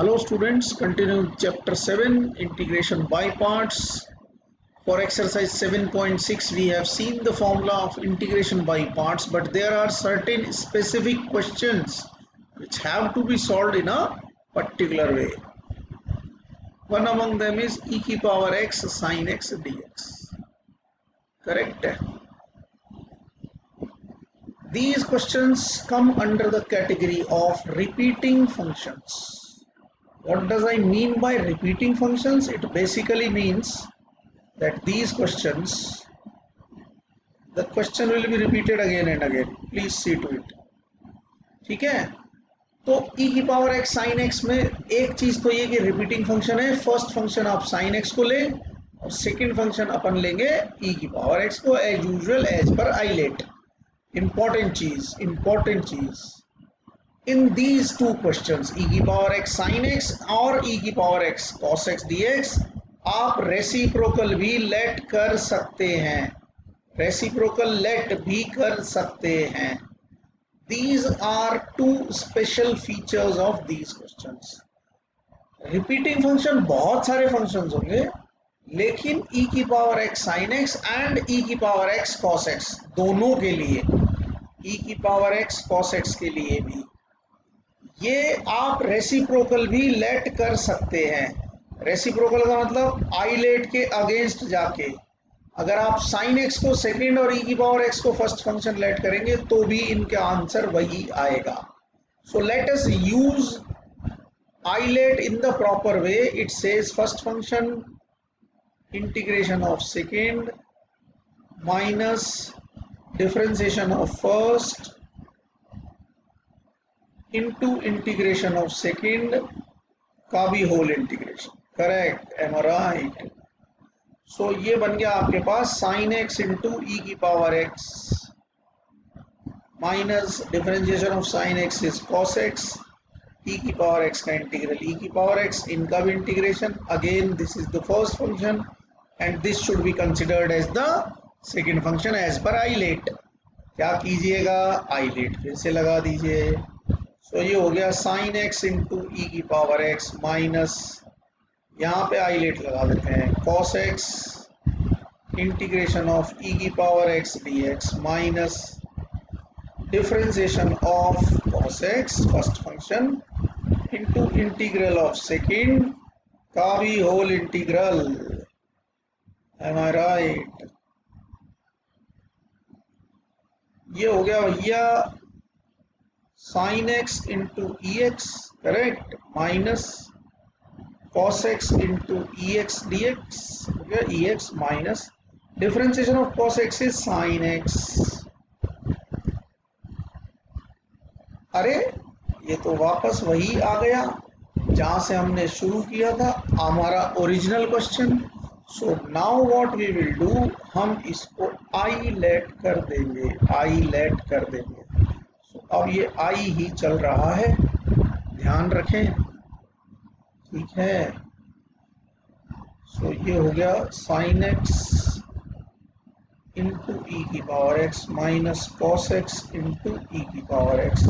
Hello students, continue chapter 7 integration by parts. For exercise 7.6 we have seen the formula of integration by parts but there are certain specific questions which have to be solved in a particular way. One among them is e की power x sin x dx. Correct? These questions come under the category of repeating functions what does I mean by repeating functions? It basically means that these questions, the question will be repeated again and again. Please see to it. ठीक है तो e की power x sin x में एक चीज़ तो ये कि repeating function है फ़र्स्ट फ़ंक्शन आप sin x को लें और सेकंड फ़ंक्शन अपन लेंगे e की पावर x को as usual as per ILATE important cheese important cheese in these two question e की पावर एक्स साइन एक्स और ई की power x cos x d x आप रेसिप्रोकल भी late कर सकते हैं। रेसिप्रोकल लेट भी कर सकते हैं। These are two special features of these question repeating function बहुत सारे फ़ंक्शन होंगे, लेकिन e की power x sine x and e की पावर x कॉस x, दोनों के लिए e की पावर x कॉस x के लिए भी। ये आप रेसिप्रोकल भी लेट कर सकते हैं। रेसिप्रोकल का मतलब आई लेट के अगेंस्ट जाके। अगर आप साइन एक्स को सेकेंड और ई e की पावर एक्स को फ़र्स्ट फ़ंक्शन लेट करेंगे तो भी इनका आंसर वही आएगा। So let us use ILATE in the proper way it says first function integration of second minus differentiation of first into integration of second का भी whole integration correct am right so ये बन गया आपके पास sine x into e की power x minus differentiation of sine x is cos x e की power x का इंटीग्रल ई की पावर एक्स इनका भी integration again this is the first function and this should be considered as the second function as per ILATE क्या कीजिएगा? I let फिर से लगा दीजिए। तो ये हो गया साइन एक्स इंटू ई की पावर एक्स माइनस यहाँ पे आई लेट लगा देते हैं cos x integration of e की power x d x minus differentiation of cos x first function into integral of second का भी whole integral am I right ये हो गया भैया sine x into e x correct minus cos x into e x d x e x minus differentiation of cos x is sine x अरे, ये तो वापस वही आ गया, जहाँ से हमने शुरू किया था हमारा original question so now what we will do हम इसको आई लेट कर देंगे आई लेट कर देंगे। अब ये आई ही चल रहा है। ध्यान रखें। ठीक है। सो ये हो गया साइन एक्स इंटू ई की power x minus cos x into e की power x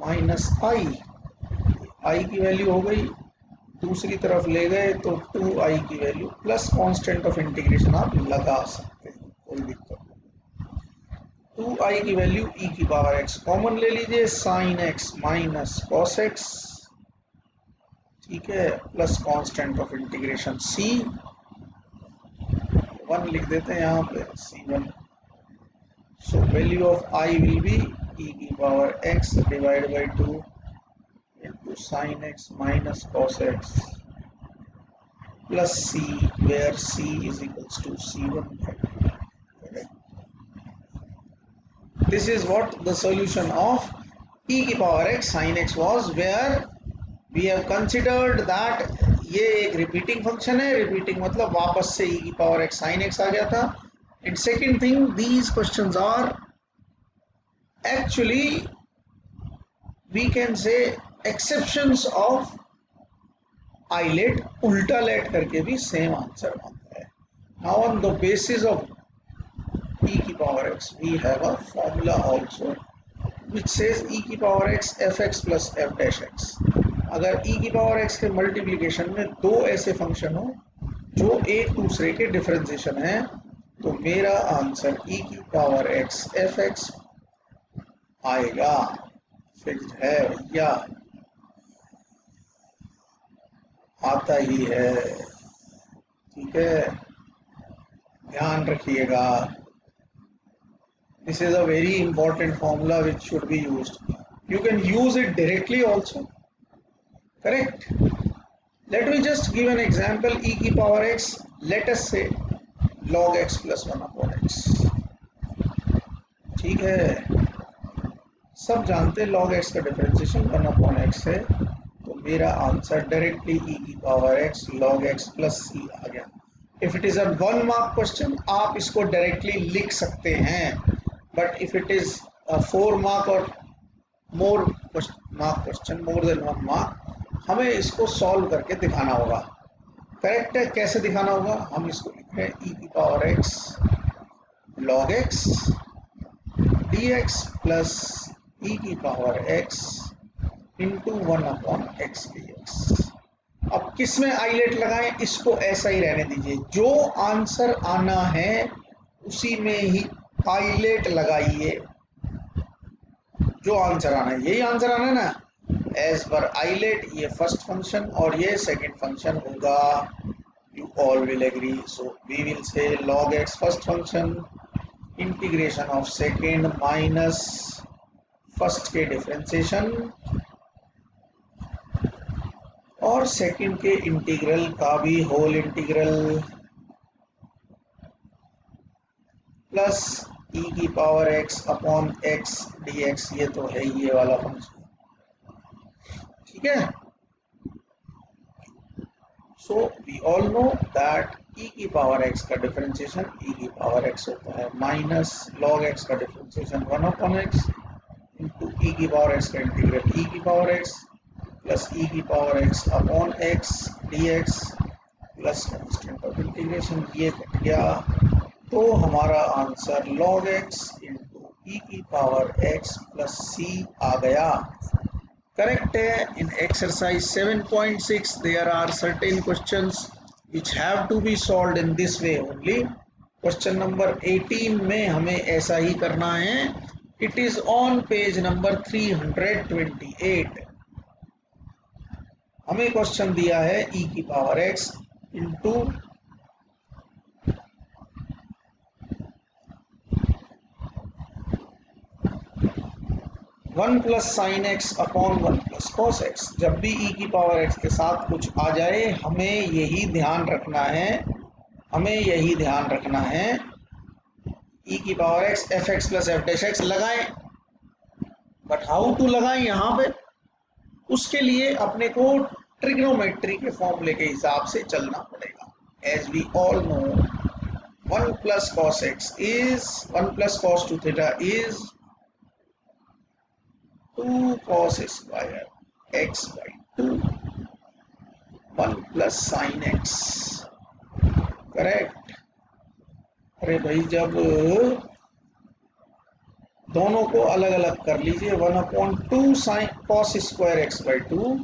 minus I I की वैल्यू हो गई। दूसरी तरफ़ ले गए तो टू आई की value plus constant of integration आप लगा सकते हैं। कोई दिक्कत टू आई की वैल्यू ई की पावर एक्स कॉमन ले लीजिए sine x minus cos x ठीक है plus constant of integration c one लिख देते हैं यहाँ पे c one so value of I will be e की power x divide by two into sine x minus cos x plus c where c is equals to c one this is what the solution of e की power x sin x was where we have considered that ये एक repeating function है repeating मतलब वापस से e की power x sin x आ गया था and second thing these questions are actually we can say exceptions of I let उल्टा let करके भी same answer आता है now on the basis of e की power x, we have a formula also, which says e की power x, fx plus f dash x. अगर e की power x के मल्टीप्लीकेशन में दो ऐसे फ़ंक्शन हो, जो एक दूसरे के डिफरेंशिएशन है तो मेरा आंसर e की पावर x एफ़ एक्स आएगा। फिक्स है भैया आता ही है। ठीक है? ध्यान रखिएगा। This is a very important formula which should be use you can use it directly also correct let me just give an example e की power x let's say log x plus one upon x ठीक है? सब जानते हैं log x का differentiation one upon x है। तो मेरा आंसर डायरेक्टली ई की power x log x plus c आ गया। If it is a one mark question आप इसको डायरेक्टली लिख सकते हैं। But if it is four mark और more mark question more than one mark हमें इसको सॉल्व करके दिखाना होगा। करेक्ट है? कैसे दिखाना होगा? हम इसको लिख रहे हैं ई की power x log x d x plus e की power x into one upon x d x अब किसमें आईलेट लगाएँ? इसको ऐसा ही रहने दीजिए। जो आंसर आना है, उसी में ही आईलेट लगाइए। जो आंसर आना है, यही आंसर आना है ना? एज पर आईलेट ये फ़र्स्ट फ़ंक्शन और ये सेकंड फ़ंक्शन होगा। You all will agree so we will say log x first function integration of second minus first के डिफ्रेंसिएशन और सेकंड के इंटीग्रल का भी होल इंटीग्रल प्लस ई की power x upon x d x ये तो है ये वाला फ़ंक्शन ठीक है? So we all know that e की पावर एक्स का डिफरेंशिएशन ई की पावर एक्स होता है माइनस लॉग एक्स का differentiation one upon x into e की पावर एक्स का इंटीग्रल ई की पावर एक्स प्लस ई की power x upon x d x plus constant of integration ये cut गया। तो हमारा answer log x into e की पावर x प्लस सी आ गया। करेक्ट है। In exercise 7.6 there are certain questions which have to be solved in this way only. Question number 18 में हमें ऐसा ही करना है। It is on page number 328 हमें क्वेश्चन दिया है e की power x into one plus sine x upon one plus cos x. जब भी ई की पावर एक्स के साथ कुछ आ जाए, हमें यही ध्यान रखना है। हमें यही ध्यान रखना है। ई की power x f x plus f dash x लगाएँ। बट हाउ टू लगाएँ यहाँ पे? उसके लिए अपने को ट्रिग्नोमेट्री के फॉर्मूले के हिसाब से चलना पड़ेगा। As we all know one plus cos x is one plus cos two theta is two cos square x by two one plus sine x correct अरे भाई, जब दोनों को अलग अलग कर लीजिए one upon two sine cos square x by two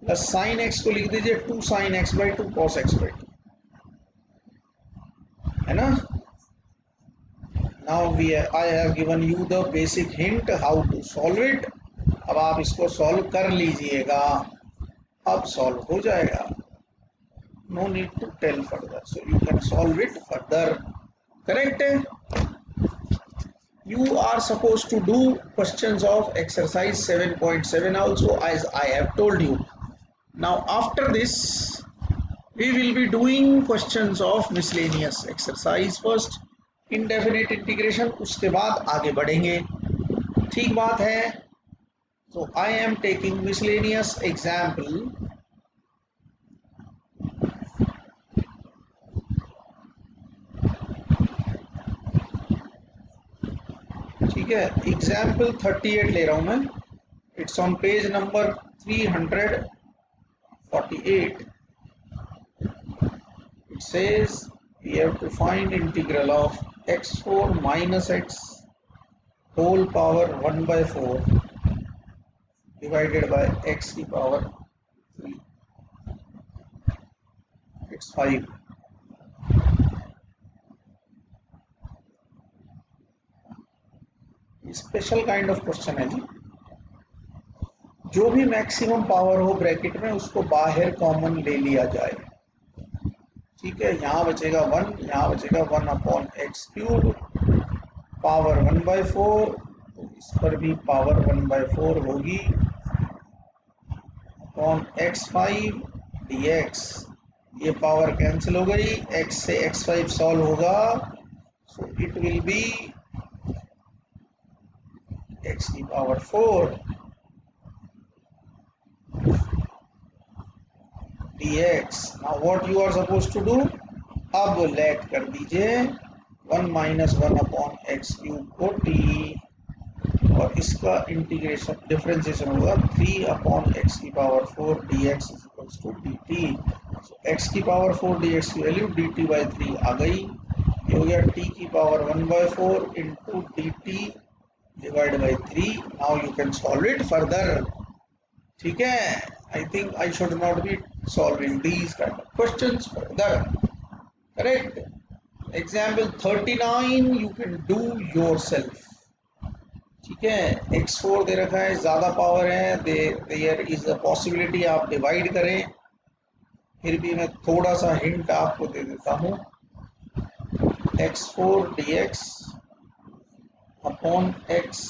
plus sine x को लिख दीजिए two sine x by two cos x by two है ना भी है। I have given you the basic hint how to solve it अब आप इसको सॉल्व कर लीजिएगा। अब सॉल्व हो जाएगा। No need to tell further so you can solve it further correct है? You are suppose to do question of exercise seven point seven also as I have told you now after this we will be doing question of miscellaneous exercise first indefinite integration उसके बाद आगे बढ़ेंगे। ठीक बात है। तो I am taking miscellaneous example ठीक है एग्ज़ाम्पल 38 ले रहा हूँ मैं। It's on page number 348 it says we have to find integral of x4 minus x whole power 1 by 4 divided by x की power 3 x5 special kind of question है जी जो भी मैक्सिमम पावर हो ब्रैकेट में उसको बाहर कॉमन ले लिया जाए ठीक है, यहाँ बचेगा वन यहाँ बचेगा one upon x cube power one by four तो इस पर भी पावर वन बाय फोर होगी upon x five d x ये पावर कैंसिल हो गई एक्स से एक्स फाइव सॉल्व होगा so it will be x की power four dx. Now, what you are supposed to do? अब लेट कर दीजिए one minus one upon x cube को t. और इसका इंटीग्रेशन डिफरेंशिएशन होगा थ्री अपॉन एक्स की power four d x is equals to d t x की power four d x की value d t by three आ गई. ये हो गया t की power one by four into d t divided by 3 now, you can solve it further. ठीक है? I think I should not be solving these kind of questions further correct example 39 you can do yourself ठीक है? X four दे रखा है, ज़्यादा power है there is a possibility आप divide करें। फिर भी मैं थोड़ा सा हिंट आपको दे देता हूँ। X four d x upon x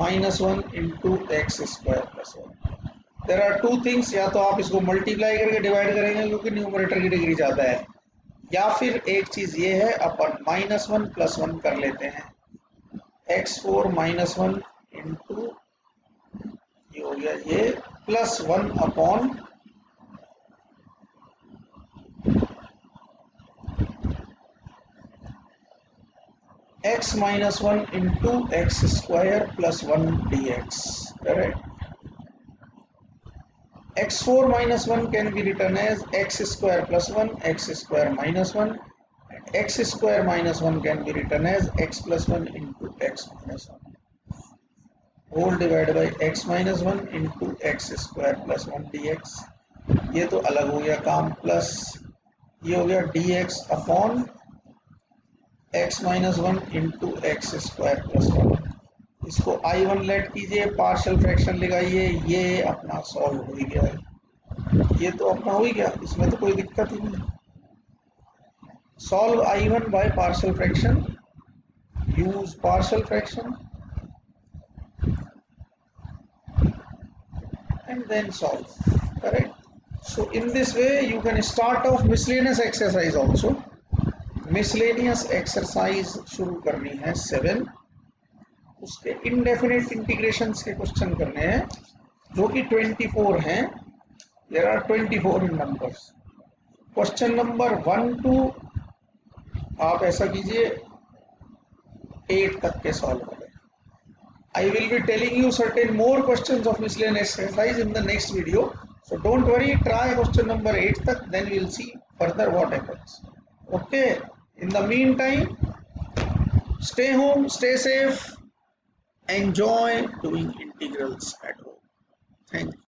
minus 1 into x square plus 1 there are two things या तो आप इसको मल्टीप्लाई करके डिवाइड करेंगे क्योंकि न्यूमरेटर की डिग्री ज़्यादा है। या फिर एक चीज़ ये है, अपन माइनस वन प्लस वन कर लेते हैं। X four minus one into ये हो गया, ये plus one upon x minus 1 into x square plus 1 dx correct x4 minus 1 can be written as x square plus 1 x square minus 1 and x square minus 1 can be written as x plus 1 into x minus 1 whole divided by x minus 1 into x square plus 1 dx ये तो अलग हो गया काम plus ये हो गया dx upon x minus one into x square plus one इसको आई वन लेट कीजिए पार्शल फ्रैक्शन लगाइए, ये अपना सॉल्व हो गया है। ये तो अपना हो ही गया, इसमें तो कोई दिक्कत ही नहीं। Solve I one by partial fraction use partial fraction and then solve, correct? So in this way, you can start off miscellaneous exercise also. Miscellaneous exercise शुरू करनी है सेवन। उसके इनडेफिनेट इंटीग्रेशन के क्वेश्चन करने हैं, जो कि ट्वेंटी फोर हैं। There are twenty four in numbers question number one two आप ऐसा कीजिए एट तक के सॉल्व करें I will be telling you certain more question of miscellaneous exercise in the next video so don't worry try question number eight तक then will see further what happens okay in the meantime stay home stay safe enjoy doing integrals at home. Thank you